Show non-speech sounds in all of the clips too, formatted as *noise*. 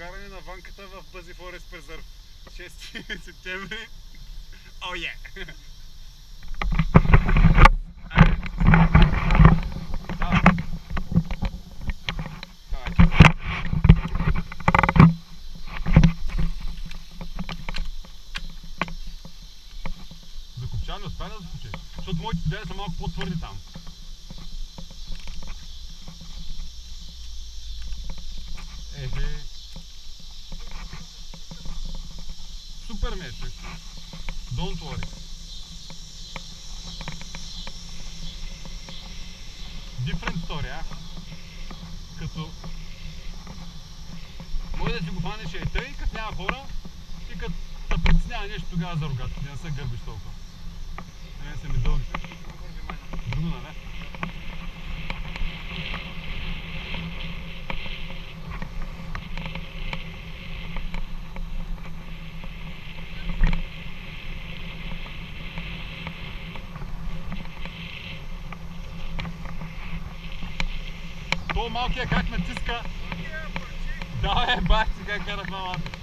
Каране на ванката в Бъзи Форест Презърв. 6 *laughs* септември. О, е! Закопчаване успя да закопчеш? Защото моите седеля са малко по-твърди там. Ехе. Е, човек. Don't worry. Different story, а? Като... Може да си го хванеш и тъй, като няма хора и като те притеснява нещо тогава за рогата. Не се гърбиш толкова. Не са ми дълги. Друго, нали? То малкия как натиска. Да, е, бах как карах мамата. Като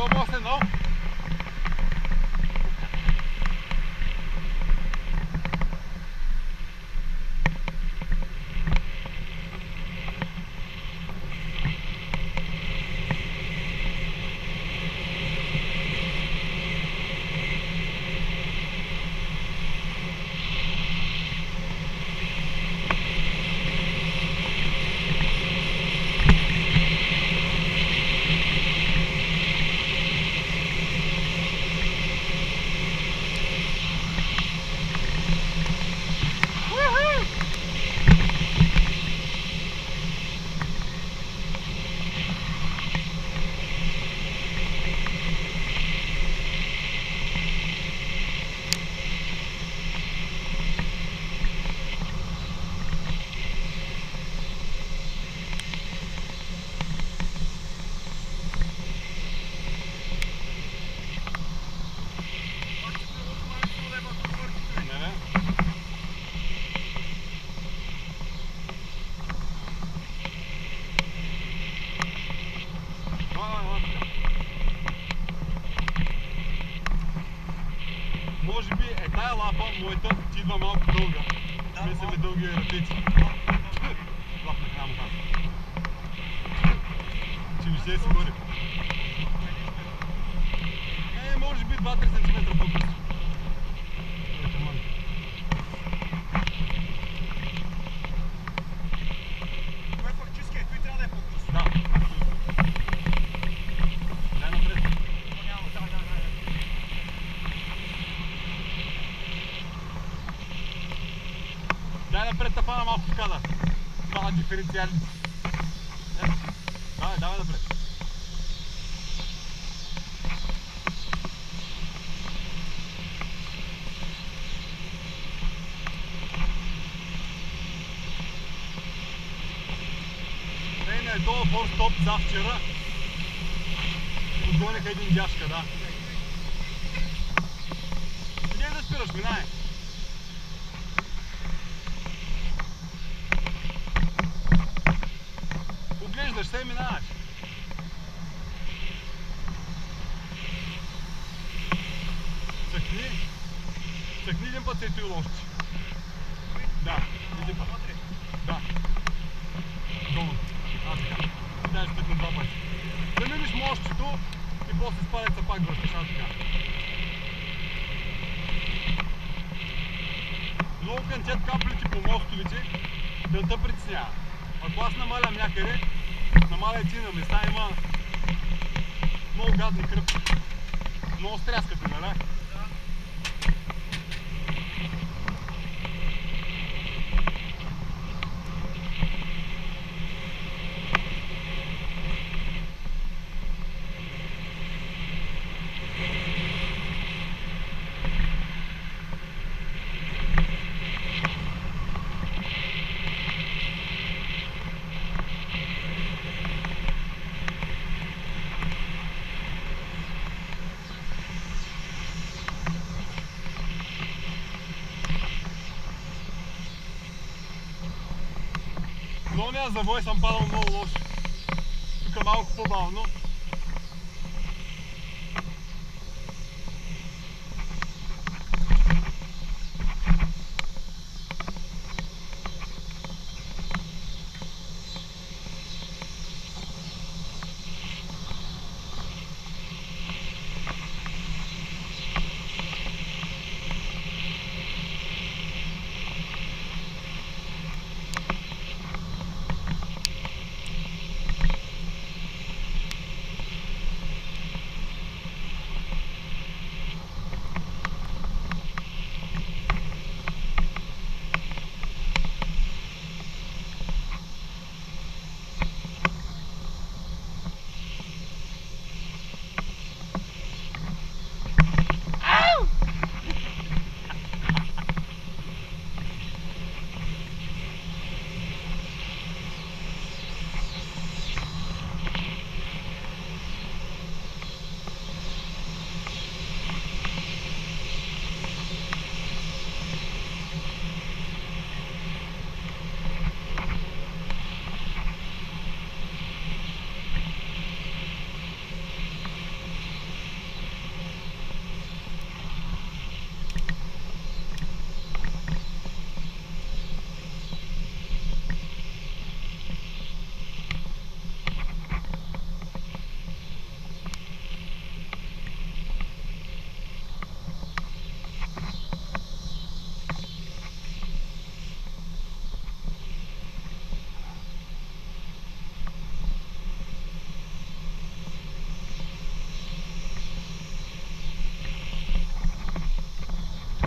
мост е нов. Не, 60 скоро. Е, може би 2-3 см по-бързо. Е, е? Дай е напред тапана малко в кадър. Това на диференциали. Давай, давай напред. Не, това форстоп за вчера. Отгониха един дяшка, да. Къде да спираш, минай. Поглеждаш се и минаваш. Цъкни. Цъкни един път се и лошче. Да, един път. Да. Долу. Даже път два пъти. Заминиш мощето и после с палеца пак въртиш. Много кънтят каплите по мостовите да те притеснява. Ако аз намалям някъде, намаля ти на места, има много гадни кръпки. Много стряскате, нали? На ония завой съм падал много лошо. Тук малко по-бавно.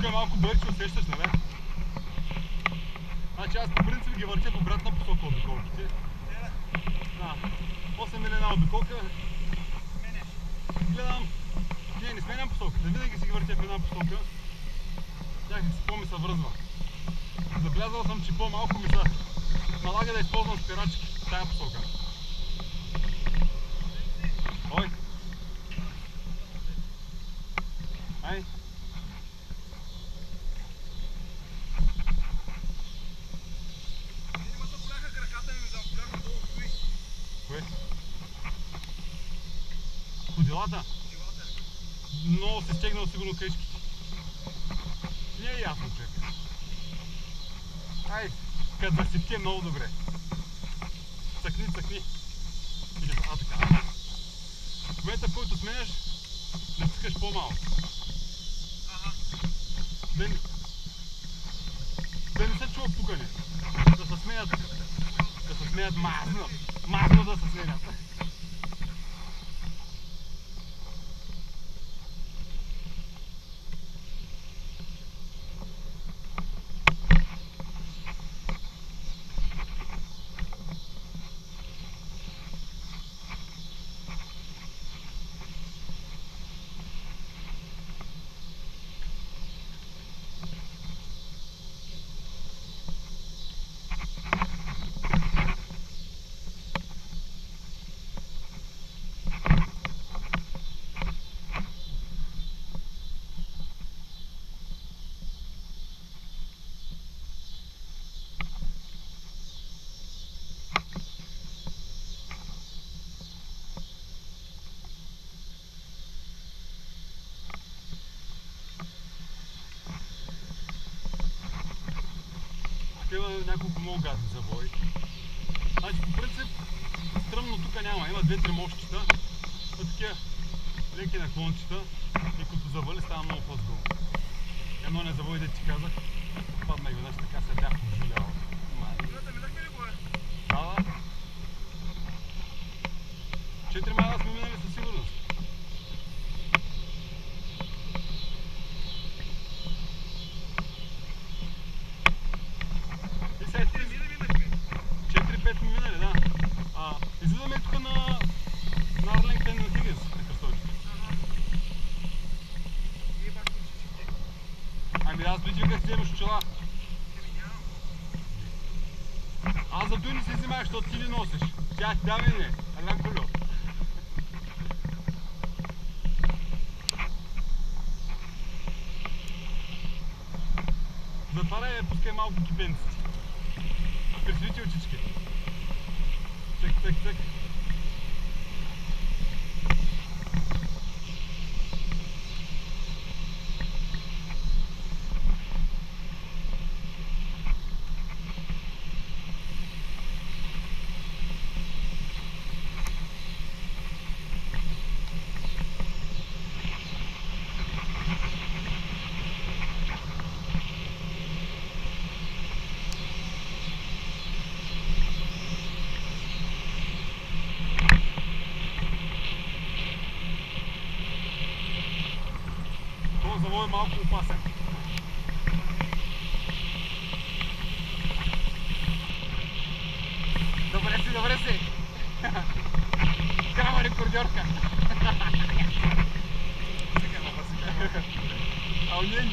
Тук малко бърче усещаш, нали? Значи аз по принцип ги въртя в обратна посока обиколките. Да. После мине една обиколка, гледам... Не, не сменям посоката, винаги си ги въртя в една посока. Някак си по-ми се връзва. Забелязал съм, че по-малко ми се налага да използвам спирачки в тая посока. Ой! Много се стегнал сигурно къшките. Не е ясно, човек. Ай, като засипте много добре. Цъкни, цъкни. Или а така. В момента, в който сменяш, натискаш по-малко. Ага. Да не, да се чува пукане. Да се сменят, да се сменят мазно. Мазно да се сменят. Тук има няколко много гадни завои. Значи по принцип стръмно тук няма. Има две-три мощчета. Са такива леки наклончета и като завали става много по-сгъл. Едно не забой да ти казах. Паднах веднъж така се бях го е? Четири майла сме минали със сигурност. И сега ти Три мили минахме. 4-5 сме минали, да. А, излизаме тук на, на Арлингтън на Хигинс, на кръстовището. Ага. И баш кучички. Ами аз преди как си вземеш очила. Еми нямам. Аз за той не си взимах, защото ти не носиш. Тя ти дава не. Една колю. Затваряй и пускай малко кипенците. Пресвети очички. Цък, цък, цък. Този завой е малко опасен. Добре си, добре си! Крава рекордьорка! Сега на басика. А у нея